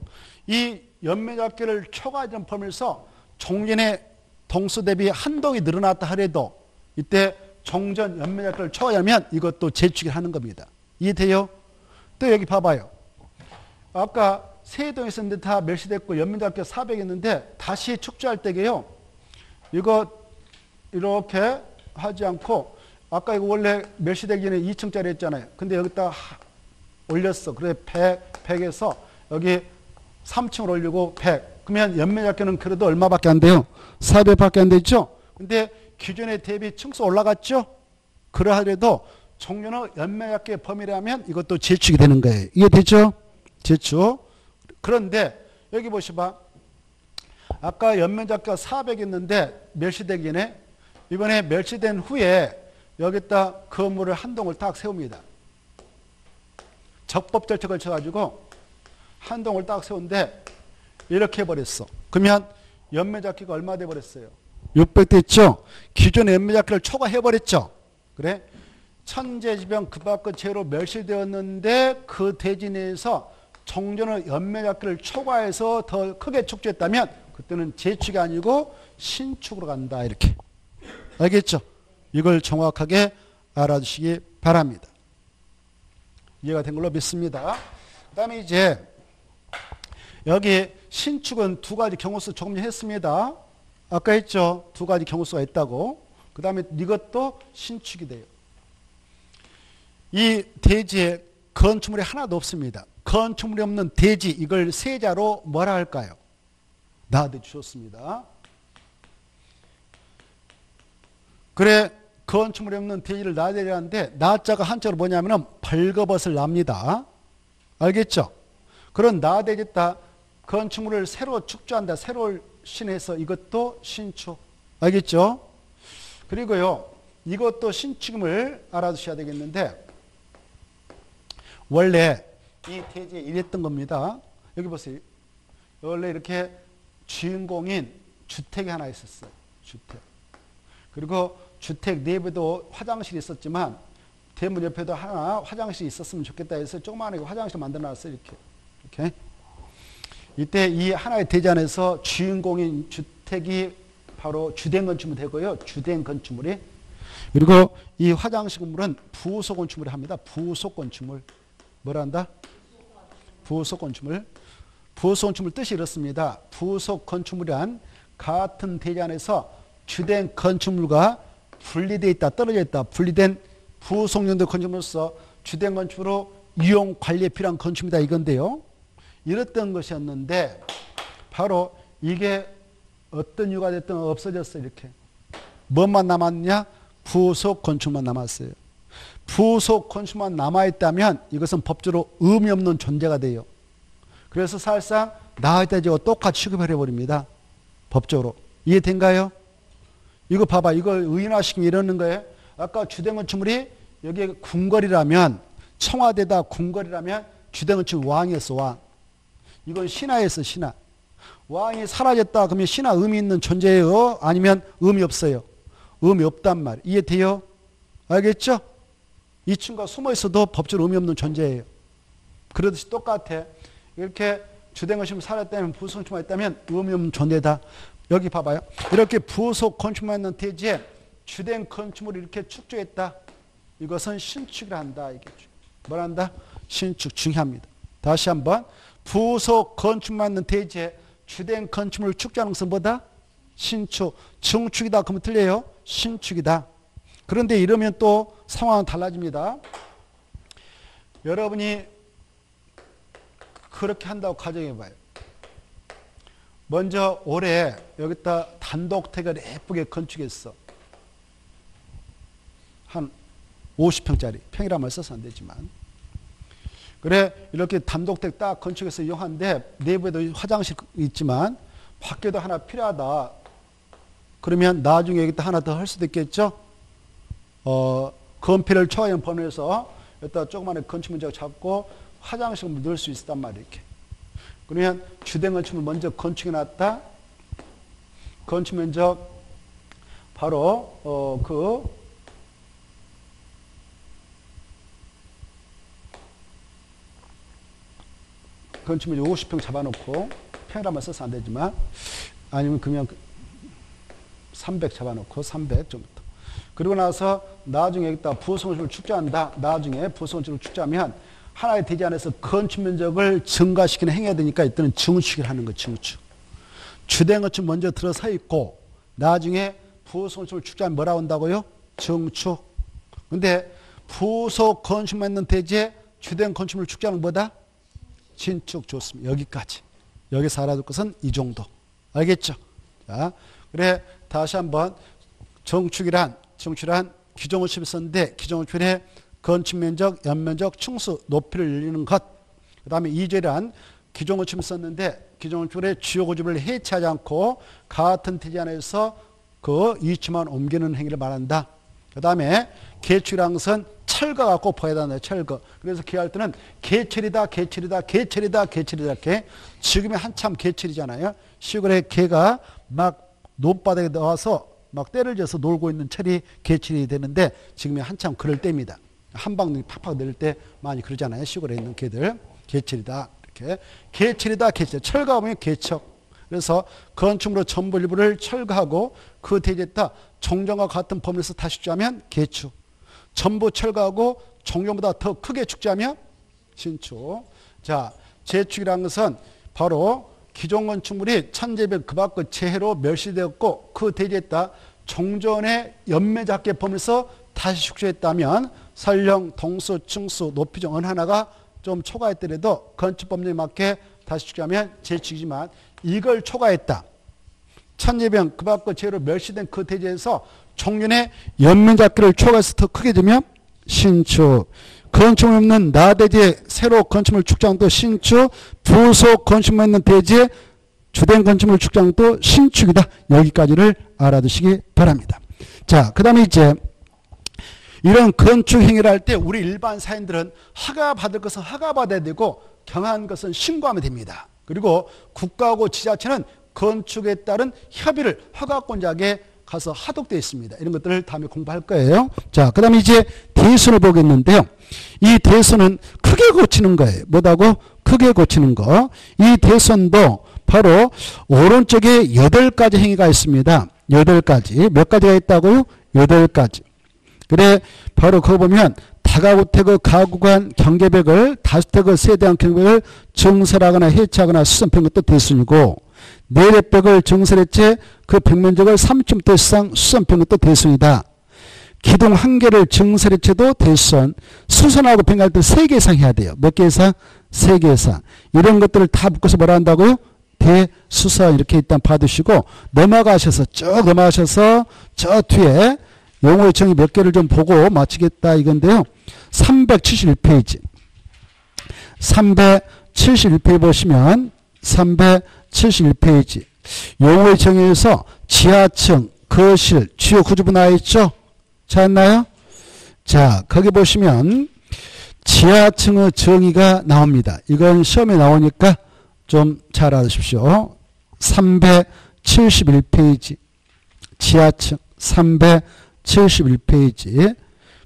이 연매작계를 초과하는 범위에서 종전의 동수 대비 한 동이 늘어났다 하더라도 이때 종전 연매작계를 초과하면 이것도 재축을 하는 겁니다. 이해돼요? 또 여기 봐봐요. 아까 세 동이 있었는데 다 멸시됐고 연민대학교 400 있는데 다시 축조할 때게요. 이거 이렇게 하지 않고 아까 이거 원래 멸시되기 전에 2층짜리 했잖아요. 근데 여기다 올렸어. 그래 100, 100에서 여기 3층을 올리고 100. 그러면 연매작교는 그래도 얼마밖에 안 돼요? 400밖에 안 되죠? 근데 기존에 대비 층수 올라갔죠? 그러하더라도 종료는 연매작교의 범위라면 이것도 재축이 되는 거예요. 이해되죠? 재축. 그런데 여기 보시봐. 아까 연면작가 400 있는데 멸시되기 전에 이번에 멸시된 후에 여기다 건물을 한 동을 딱 세웁니다. 적법 절차를 쳐가지고 한 동을 딱 세운데 이렇게 해버렸어. 그러면 연매잡기가 얼마 돼버렸어요? 600 됐죠? 기존 연매잡기를 초과해버렸죠? 그래? 천재지변 그 밖의 죄로 멸실되었는데 그 대지 내에서 정전의 연매잡기를 초과해서 더 크게 축조했다면 그때는 재축이 아니고 신축으로 간다 이렇게 알겠죠? 이걸 정확하게 알아두시기 바랍니다. 이해가 된 걸로 믿습니다. 그 다음에 이제 여기 신축은 두 가지 경우수 조금 했습니다. 아까 했죠? 두 가지 경우수가 있다고. 그 다음에 이것도 신축이 돼요. 이 대지에 건축물이 하나도 없습니다. 건축물이 없는 대지 이걸 세자로 뭐라 할까요? 나도 주셨습니다. 그래 건축물이 없는 대지를 나대려는데 나자가 한자로 뭐냐면은 벌거벗을 납니다. 알겠죠? 그런 나대겠다 건축물을 새로 축조한다. 새로 신해서 이것도 신축. 알겠죠? 그리고요. 이것도 신축임을 알아두셔야 되겠는데 원래 이 태지에 이랬던 겁니다. 여기 보세요. 원래 이렇게 주인공인 주택이 하나 있었어요. 주택. 그리고 주택 내부도 화장실이 있었지만 대문 옆에도 하나 화장실이 있었으면 좋겠다 해서 조그마하게 화장실 만들어 놨어요. 이렇게. 이렇게. 이때 이 하나의 대전에서 주인공인 주택이 바로 주된 건축물이 되고요. 주된 건축물이. 그리고 이 화장실 건물은 부속 건축물이 합니다. 부속 건축물. 뭐라 한다? 부속 건축물. 부속 건축물 뜻이 이렇습니다. 부속 건축물이란 같은 대전에서 주된 건축물과 분리되어 있다, 떨어져 있다, 분리된 부속용도 건축물로서 주된 건축으로 이용 관리에 필요한 건축이다 이건데요. 이랬던 것이었는데 바로 이게 어떤 이유가 됐든 없어졌어 이렇게. 뭐만 남았냐? 부속 건축만 남았어요. 부속 건축만 남아있다면 이것은 법적으로 의미 없는 존재가 돼요. 그래서 사실상 나와있다지고 똑같이 취급해버립니다. 법적으로. 이해된가요? 이거 봐봐. 이걸 의인화시키면 이러는 거예요. 아까 주된 건축물이 여기에 궁궐이라면 청와대다 궁궐이라면 주된 건축 왕이었어 왕. 이건 신하였어 신하. 왕이 사라졌다 그러면 신하 의미 있는 존재예요? 아니면 의미 없어요? 의미 없단 말. 이해돼요? 알겠죠? 이 친구가 숨어 있어도 법적으로 의미 없는 존재예요. 그러듯이 똑같아. 이렇게 것이 살았다면 부속건축만 있다면 의미 없는 존재다. 여기 봐봐요. 이렇게 부속 건축만 있는 대지에 주된 건축물을 이렇게 축조했다. 이것은 신축을 한다. 이게 뭘 한다? 신축 중요합니다. 다시 한번 부속 건축만 대지에 주된 건축물을 축조하는 것은 뭐다? 신축. 증축이다. 그러면 틀려요. 신축이다. 그런데 이러면 또 상황은 달라집니다. 여러분이 그렇게 한다고 가정해 봐요. 먼저 올해 여기다 단독택을 예쁘게 건축했어. 한 50평짜리. 평이라면 써서 안 되지만. 그래 이렇게 단독택 딱 건축해서 이용한데 내부에도 화장실 있지만 밖에도 하나 필요하다. 그러면 나중에 여기다 하나 더 할 수도 있겠죠? 어, 건폐를 초과한 범위에서 여기다 조그마한 건축 문제가 잡고 화장실을 넣을 수 있단 말이에요. 이렇게. 그러면 주된 건축물 먼저 건축해 놨다. 건축 면적 바로 어, 그 건축물 50평 잡아놓고 평이라만 써서 안 되지만 아니면 그냥 300 잡아놓고 300 정도. 그리고 나서 나중에 여기다 부속건축을 축제한다. 나중에 부속건축을 축제하면 하나의 대지 안에서 건축 면적을 증가시키는 행위가 되니까 이때는 증축을 하는 거 증축. 주된 건축 먼저 들어서 있고 나중에 부속건축을 축제하면 뭐라 한다고요? 증축. 근데 부속 건축만 있는 대지에 주된 건축물 축제하는 뭐다? 신축 좋습니다. 여기까지. 여기서 알아둘 것은 이 정도. 알겠죠? 자, 그래 다시 한번 정축이란 정축이란 기존건축이 썼는데 기존건축의 건축면적, 연면적, 충수, 높이를 늘리는 것. 그 다음에 이절이란 기존건축이 썼는데 기존건축의 주요 고집을 해체하지 않고 같은 태지 안에서 그 위치만 옮기는 행위를 말한다. 그 다음에 것은 철거 갖고 된다. 철거. 그래서 기할 때는 개철이다, 개철이다, 개철이다, 개철이다 이렇게 지금이 한참 개철이잖아요. 시골에 개가 막 논바닥에 나와서 막 때를 져서 놀고 있는 철이 개철이 되는데 지금이 한참 그럴 때입니다. 한방 팍팍 내릴 때 많이 그러잖아요. 시골에 있는 개들. 개철이다. 이렇게. 개철이다, 개철. 철거하면 개척. 그래서 건축물로 전부 일부를 철거하고 그 대지에 다 종전과 같은 범위에서 다시 주자면 개축. 전부 철거하고 종전보다 더 크게 축제하면 신축. 자, 재축이라는 것은 바로 기존 건축물이 천재백 그 밖의 재해로 멸시되었고 그 대지에다 종전의 연매작계 범위에서 다시 축제했다면 설령, 동수, 층수, 높이 중 어느 하나가 좀 초과했더라도 건축법령에 맞게 다시 축제하면 재축이지만 이걸 초과했다. 천재병 그 밖의 재해로 멸시된 그 대지에서 종년의 연면잡기를 초과해서 더 크게 되면 신축. 건축물 없는 나대지에 새로 건축물 축장도 신축, 부속 건축물 있는 대지에 주된 건축물 축장도 신축이다. 여기까지를 알아두시기 바랍니다. 자, 그 다음에 이제 이런 건축 행위를 할 때 우리 일반 사인들은 허가 받을 것은 허가 받아야 되고 경한 것은 신고하면 됩니다. 그리고 국가하고 지자체는 건축에 따른 협의를 허가권자에게 가서 하독되어 있습니다. 이런 것들을 다음에 공부할 거예요. 자, 그 다음에 이제 대수를 보겠는데요. 이 대수는 크게 고치는 거예요. 뭐다고? 크게 고치는 거. 이 대선도 바로 오른쪽에 여덟 가지 행위가 있습니다. 여덟 가지. 몇 가지가 있다고요? 여덟 가지. 그래, 바로 그거 보면 다가구택의 가구간 경계벽을 다주택의 세대한 경계벽을 정설하거나 해체하거나 수선편 것도 대순이고 내래벽을 정설했지 그 벽면적을 3층부터 이상 수선편 것도 대순이다. 기둥 한 개를 정설했지도 대선 수선하고 평할 때 세 개 이상 해야 돼요. 몇 개 이상? 세 개 이상. 이런 것들을 다 묶어서 뭐라 한다고요? 대수선 이렇게 일단 받으시고 넘어가셔서 쭉 넘어가셔서 저 뒤에 용어 요청이 몇 개를 좀 보고 마치겠다 이건데요. 371페이지. 371페이지 보시면 371페이지. 용어 요청에서 지하층, 거실, 주요 구조부 나와 있죠? 찾았나요? 자, 거기 보시면 지하층의 정의가 나옵니다. 이건 시험에 나오니까 좀 잘 알아두십시오. 371페이지. 지하층 371페이지.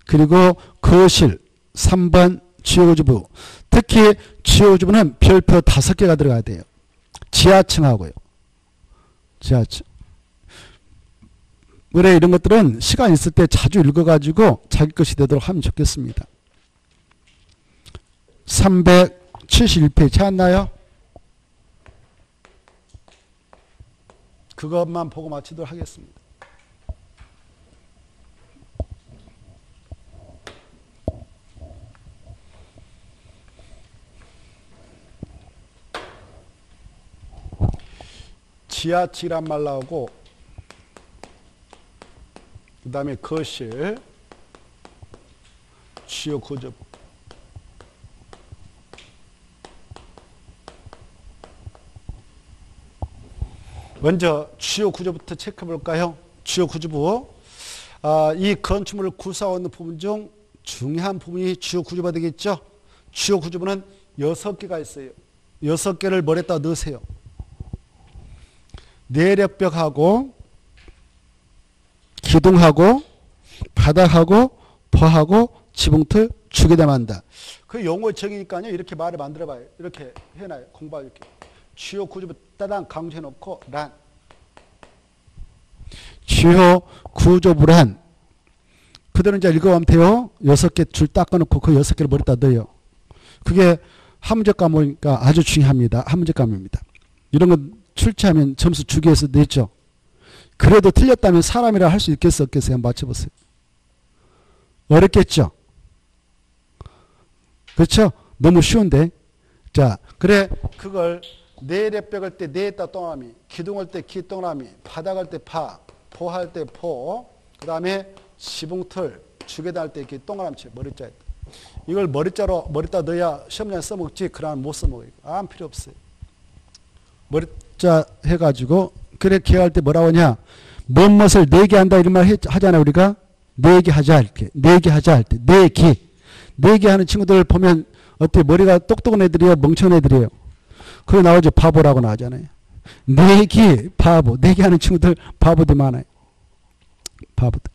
그리고 거실 3번 주요주부. 특히 주요주부는 별표 5개가 들어가야 돼요. 지하층하고요. 지하층. 그래 이런 것들은 시간 있을 때 자주 읽어가지고 자기 것이 되도록 하면 좋겠습니다. 371페이지 찾았나요? 그것만 보고 마치도록 하겠습니다. 지하치란 말 나오고 그 다음에 거실 주요 구조 먼저 주요 구조부터 체크해 볼까요? 주요 구조부 아, 이 건축물을 구성하는 부분 중 중요한 부분이 주요 구조부가 되겠죠? 주요 구조부는 여섯 개가 있어요. 여섯 개를 머리에다 넣으세요. 내력벽하고 기둥하고 바닥하고 버하고 지붕틀 주계단 한다. 그 용어 정의니까요. 이렇게 말을 만들어 봐요. 이렇게 해놔요. 공부하 이렇게. 주요 구조부 따당 강조해 놓고 란. 주요 구조부란 그대로 이제 읽어보면 돼요. 여섯 개 줄 닦아놓고 그 여섯 개를 머리다 넣어요. 그게 한문제 과목이니까 아주 중요합니다. 한문제 과목입니다. 이런 건 출제하면 점수 주기에서 냈죠. 그래도 틀렸다면 사람이라 할 수 있겠어 없겠어요? 맞춰보세요. 어렵겠죠? 그렇죠? 너무 쉬운데. 자, 그래 그걸 내래벽을 때 내다 동그라미, 기둥할 때 기동그라미, 바닥할 때 파, 포할 때 포, 그 다음에 지붕틀, 주계단 할때 이렇게 동그라미치 머리자 이걸 머리자로 머리다 넣어야 시험장에 써먹지 그러면 못 써먹어요. 아무 필요 없어요. 머리 자 해가지고 그래 기할 때 뭐라고 하냐? 뭔 멋을 내게 한다 이런 말 하잖아요 우리가. 내게 하자 이렇게 내게 하자 할때 내기 내게 하는 친구들 보면 어떻게 머리가 똑똑한 애들이에요 멍청한 애들이에요? 그거 나오죠 바보라고 나오잖아요. 내기 바보. 내게 하는 친구들 바보들 많아요. 바보들.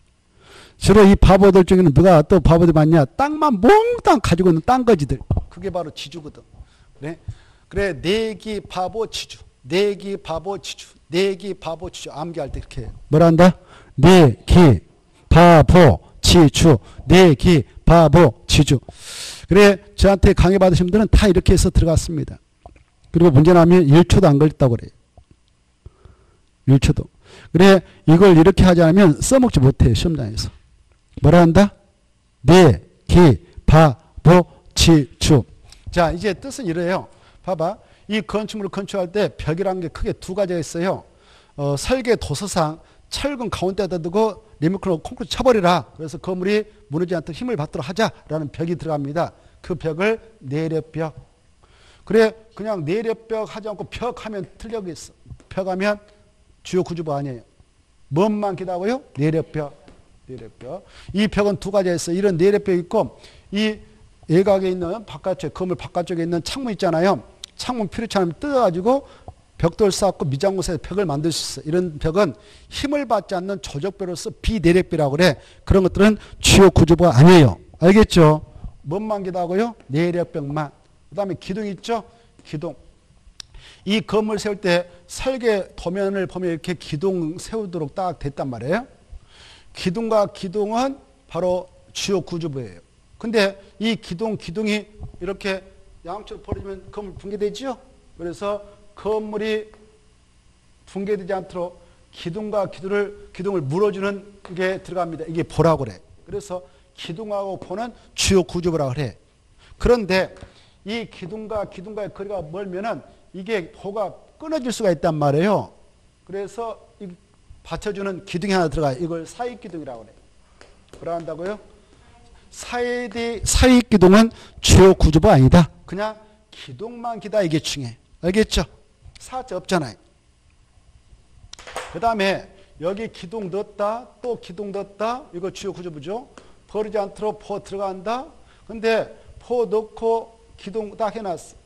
주로 이 바보들 중에는 누가 또 바보들 많냐? 땅만 몽땅 가지고 있는 땅거지들. 그게 바로 지주거든. 그래 그래 내기 바보 지주 내기 바보 지주 내기 바보 지주 암기할 때 이렇게. 뭐라 한다? 내기 바보 지주 내기 바보 지주. 그래 저한테 강의 받으신 분들은 다 이렇게 해서 들어갔습니다. 그리고 문제 나면 1초도 안 걸렸다고 그래요. 1초도. 그래 이걸 이렇게 하지 않으면 써먹지 못해요 시험장에서. 뭐라 한다? 내기 바 보 지 주. 자 이제 뜻은 이래요. 봐봐 이 건축물을 건축할 때 벽이라는 게 크게 두 가지가 있어요. 어, 설계 도서상 철근 가운데다 두고 리모컨으로 콘크리트 쳐버리라. 그래서 건물이 무너지지 않도록 힘을 받도록 하자라는 벽이 들어갑니다. 그 벽을 내려벽. 그래 그냥 내려벽 하지 않고 벽 하면 틀려겠어. 벽 하면 주요 구조부 아니에요. 뭔만 기다고요? 내려벽. 내려벽. 이 벽은 두 가지가 있어요. 이런 내려벽 있고 이 외곽에 있는 바깥쪽 건물 바깥쪽에 있는 창문 있잖아요. 창문 피리처럼 뜯어가지고 벽돌 쌓고 미장구에서 벽을 만들 수 있어. 이런 벽은 힘을 받지 않는 조적벽으로서 비내력비라고 그래. 그런 것들은 주요 구조부가 아니에요. 알겠죠? 뭔만 기다고요? 내력벽만. 그 다음에 기둥 있죠? 기둥. 이 건물 세울 때 설계 도면을 보면 이렇게 기둥 세우도록 딱 됐단 말이에요. 기둥과 기둥은 바로 주요 구조부예요. 근데 이 기둥, 기둥이 이렇게 양쪽으로 벌어지면 건물 붕괴되죠. 그래서 건물이 붕괴되지 않도록 기둥과 기둥을 기둥을 물어주는 게 들어갑니다. 이게 보라고 그래. 그래서 기둥하고 보는 주요 구조부라 그래. 그런데 이 기둥과 기둥과의 거리가 멀면은 이게 보가 끊어질 수가 있단 말이에요. 그래서 이 받쳐주는 기둥이 하나 들어가요. 이걸 사익 기둥이라고 그래. 뭐라 한다고요? 사익, 사익 기둥은 주요 구조부 아니다. 그냥 기둥만 기다 이게 중요해. 알겠죠? 사자 없잖아요. 그 다음에 여기 기둥 넣었다 또 기둥 넣었다 이거 주요 구조부죠. 벌어지지 않도록 보 들어간다. 근데 보 넣고 기둥 딱 해놨어.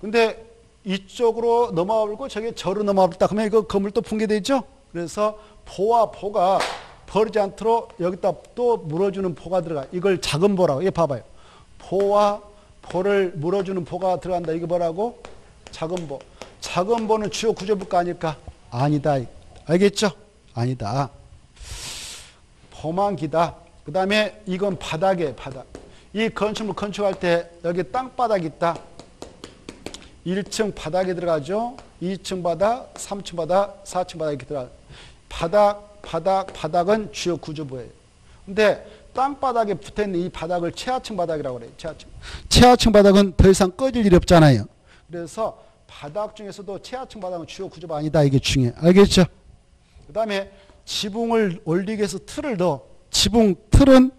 근데 이쪽으로 넘어가고 저게 저로 넘어가다 그러면 이거 건물 또 붕괴되죠. 그래서 보와 보가 벌어지지 않도록 여기다 또 물어주는 보가 들어가. 이걸 작은 보라고. 이거 봐봐요. 보와 보를 물어주는 보가 들어간다. 이게 뭐라고? 작은 보. 작은 보는 주요 구조부가 아닐까? 아니다. 알겠죠? 아니다. 포만 기다. 그 다음에 이건 바닥에 바닥. 이 건축물 건축할 때 여기 땅바닥 있다. 1층 바닥에 들어가죠. 2층 바닥, 3층 바닥, 4층 바닥 이렇게 들어가. 바닥, 바닥, 바닥은 주요 구조부예요. 근데 땅바닥에 붙어있는 이 바닥을 최하층 바닥이라고 그래요. 최하층. 최하층 바닥은 더 이상 꺼질 일이 없잖아요. 그래서 바닥 중에서도 최하층 바닥은 주요 구조가 아니다. 이게 중요해. 알겠죠? 그 다음에 지붕을 올리기 위해서 틀을 넣어. 지붕 틀은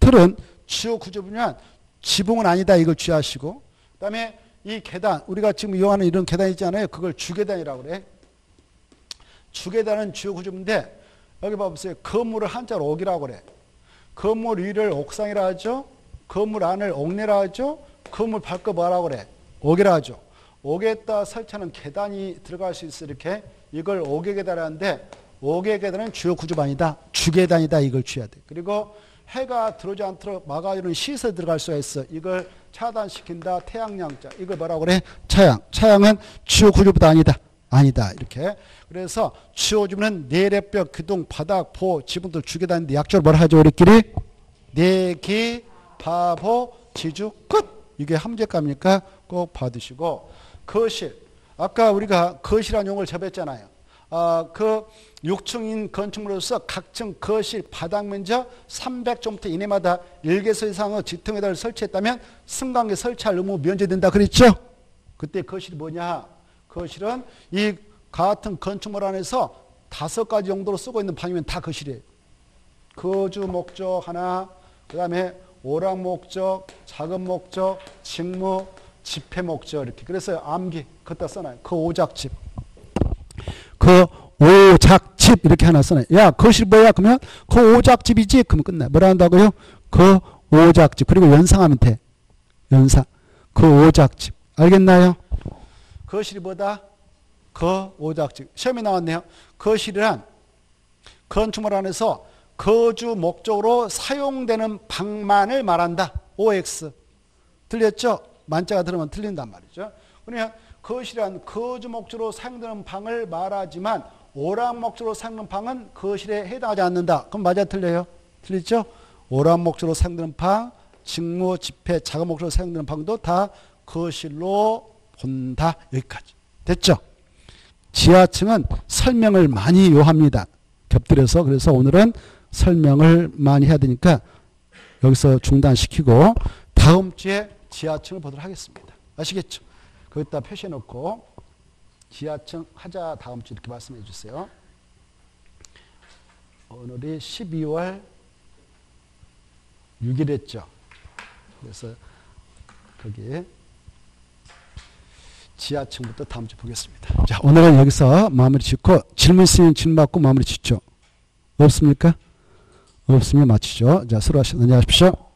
틀은 주요 구조부면 지붕은 아니다. 이걸 주의하시고 그 다음에 이 계단 우리가 지금 이용하는 이런 계단 있잖아요. 그걸 주계단이라고 그래. 주계단은 주요 구조인데 여기 봐보세요. 건물을 한자로 옥이라고 그래. 건물 위를 옥상이라 하죠. 건물 안을 옥내라 하죠. 건물 밖을 뭐라고 그래? 옥이라 하죠. 옥에다 설치하는 계단이 들어갈 수 있어 이렇게 이걸 옥의 계단이라는데 옥의 계단은 주요 구조반이다. 주계단이다. 이걸 주야 돼. 그리고 해가 들어오지 않도록 막아주는 시설 들어갈 수가 있어. 이걸 차단시킨다. 태양량자. 이걸 뭐라고 그래? 차양. 차양은 주요 구조보다 아니다. 아니다. 이렇게. 그래서 구조는 내래뼈, 기둥, 바닥, 보, 지붕들 죽여 다니는데 약조를 뭐라 하죠? 우리끼리? 내기, 바보, 지주, 끝. 이게 함재값이니까 꼭 받으시고 거실. 아까 우리가 거실이라는 용어를 접했잖아요. 아, 그 6층인 건축물로서 각층 거실 바닥 면적 300제곱미터 이내마다 1개소 이상의 지통에다 설치했다면 승강기 설치할 의무 면제된다 그랬죠? 그때 거실이 뭐냐? 거실은 이 같은 건축물 안에서 다섯 가지 용도로 쓰고 있는 방이면 다 거실이에요. 거주 목적 하나, 그 다음에 오락 목적, 작은 목적, 직무, 집회 목적 이렇게. 그래서 암기 그다 써놔요. 그 오작집. 그 오작집 이렇게 하나 써놔요. 야 거실 뭐야? 그러면 그 오작집이지? 그러면 끝나. 뭐라 한다고요? 그 오작집. 그리고 연상하면 돼. 연상. 그 오작집. 알겠나요? 거실이 뭐다? 그 오작집. 시험에 나왔네요. 거실이란 건축물 안에서 거주 목적으로 사용되는 방만을 말한다. OX. 들렸죠? 만자가 들으면 틀린단 말이죠. 그러면 거실이란 거주 목적으로 사용되는 방을 말하지만 오락 목적으로 사용되는 방은 거실에 해당하지 않는다. 그럼 맞아 틀려요? 틀리죠? 오락 목적으로 사용되는 방, 직무, 집회, 작업 목적으로 사용되는 방도 다 거실로 본다. 여기까지. 됐죠? 지하층은 설명을 많이 요합니다. 겹들여서 그래서 오늘은 설명을 많이 해야 되니까 여기서 중단시키고 다음 주에 지하층을 보도록 하겠습니다. 아시겠죠? 거기다 표시해 놓고 지하층 하자 다음 주 이렇게 말씀해 주세요. 오늘이 12월 6일 했죠. 그래서 거기 지하층부터 다음 주 보겠습니다. 자, 오늘은 여기서 마무리 짓고 질문 있으면 질문 받고 마무리 짓죠. 없습니까? 없으면 마치죠. 자, 수고하십시오. 안녕하십시오.